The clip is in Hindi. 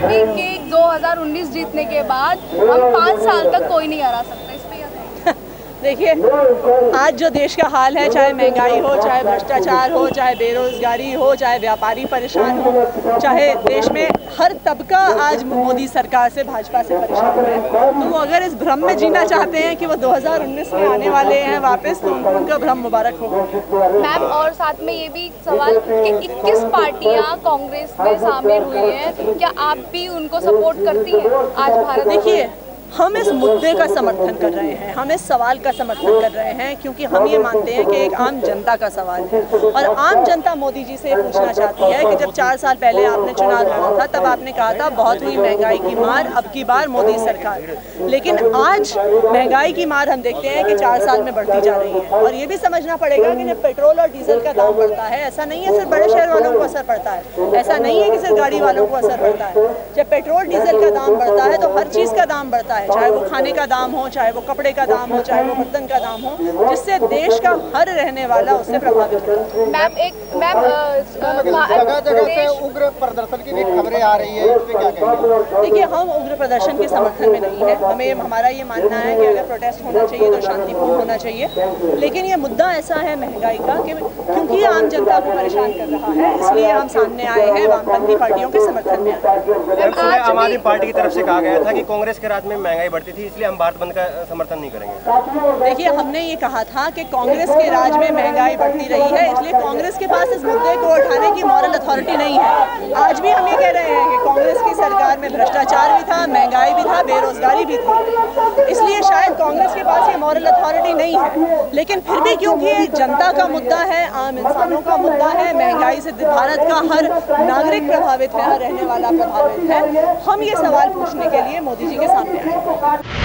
बीजेपी के 2019 जीतने के बाद हम पाँच साल तक कोई नहीं हरा सकता, इस पर देखिए, आज जो देश का हाल है, चाहे महँगाई हो, चाहे भ्रष्टाचार हो, चाहे बेरोजगारी हो, चाहे व्यापारी परेशान हो, चाहे देश में हर तबका आज मोदी सरकार से भाजपा से परेशान है। तो वो अगर इस भ्रम में जीना चाहते हैं कि वो 2019 में आने वाले हैं वापस तो उनको भ्रम मुबारक हो मैम और साथ में ये भी सवाल कि 21 पार्टियाँ कांग्रेस में शामिल हुई हैं? क्या आप भी उनको सपोर्ट करती हैं आज भारत देखिए हम इस मुद्दे का समर्थन कर रहे हैं, हम इस सवाल का समर्थन कर रहे हैं, क्योंकि हम ये मानते हैं कि एक आम जनता का सवाल है। और आम जनता मोदी जी से पूछना चाहती है कि जब चार साल पहले आपने चुनाव लड़ा था, तब आपने कहा था, बहुत हुई महँगाई की मार, अब की बार मोदी सरकार। लेकिन आज महँगाई की मार हम देखते हैं कि चार साल में बढ़ती जा रही है। और ये भी समझना पड़ेगा कि जब पेट्रोल और डीजल का दाम बढ़ता है, ऐसा नहीं है सिर्फ़ बड़े शहर वालों को असर पड़ता है, ऐसा नहीं है कि सिर्फ़ गाड़ी वालों को असर पड़ता है। जब पेट्रोल, डीजल का दाम बढ़ता है तो हर चीज़ का दाम बढ़ता है। चाहे वो खाने का दाम हो चाहे वो कपड़े का दाम हो चाहे वो बर्तन का दाम हो जिससे देश का हर रहने वाला उससे प्रभावित होता है मैम एक मैम जगह जगह से उग्र प्रदर्शन की भी खबरें आ रही है इस पे क्या कहेंगे? देखिए हम उग्र प्रदर्शन के समर्थन में नहीं है। हमें हमारा ये मानना है कि अगर प्रोटेस्ट होना चाहिए तो शांतिपूर्ण होना चाहिए। लेकिन ये मुद्दा ऐसा है महँगाई का कि क्योंकि आम जनता को परेशान कर रहा है इसलिए हम सामने आए हैं वामपंथी पार्टियों के समर्थन में आए हैं। आदमी पार्टी की तरफ़ से कहा गया था कि कांग्रेस के राज में महँगाई बढ़ती थी, इसलिए हम भारत बंद का समर्थन नहीं करेंगे। देखिए, हमने ये कहा था कि कांग्रेस के राज में महँगाई बढ़ती रही है, इसलिए कांग्रेस के पास इस मुद्दे को उठाने की मॉरल अथॉरिटी नहीं है। आज भी हम ये कह रहे हैं कि कांग्रेस की सरकार में भ्रष्टाचार भी था, महँगाई भी था, बेरोजगारी भी थी। इसलिए शायद कांग्रेस के पास ये मॉरल अथॉरिटी नहीं है। लेकिन फिर भी क्योंकि जनता का मुद्दा है, आम इंसानों का मुद्दा है, महँगाई से भारत का हर नागरिक प्रभावित है हर रहने वाला प्रभावित है, हम ये सवाल पूछने के लिए मोदी God.